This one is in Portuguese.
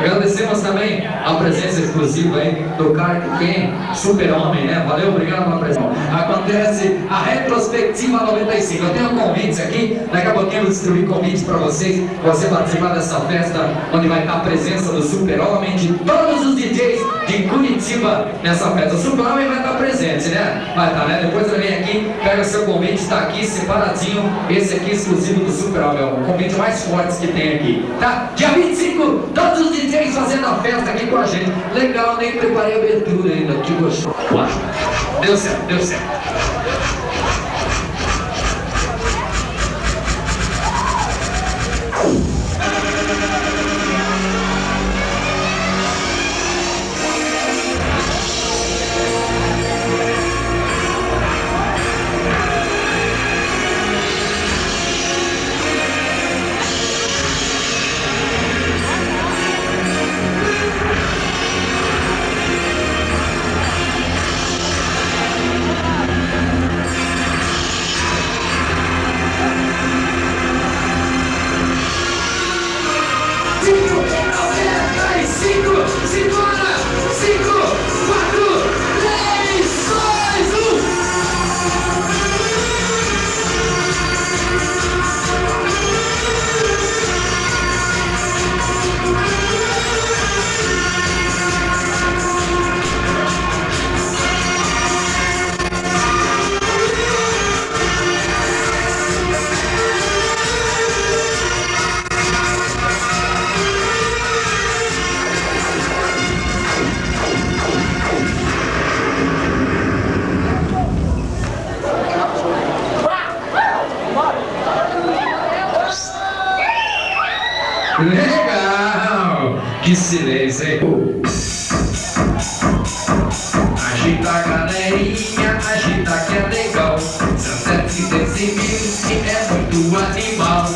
Agradecemos também a presença exclusiva aí do Carto Ken, super-homem, né? Valeu, obrigado pela presença. Acontece a retrospectiva 95. Eu tenho convites aqui, daqui a pouquinho eu vou distribuir convites para vocês, você participar dessa festa onde vai estar a presença do super-homem, de todos os DJs de Curitiba nessa festa. O super-homem vai estar presente, né? Vai estar, né? Depois seu convite, está aqui separadinho. Esse aqui exclusivo do Super-Homem, é o convite mais forte que tem aqui, tá? Dia 25, todos os DJs fazendo a festa aqui com a gente. Legal, nem preparei a abertura ainda, que gostoso. Deu certo, deu certo. Legal! Que silêncio, hein? Agita a galerinha, agita que é legal. São 7 mil e é muito animal.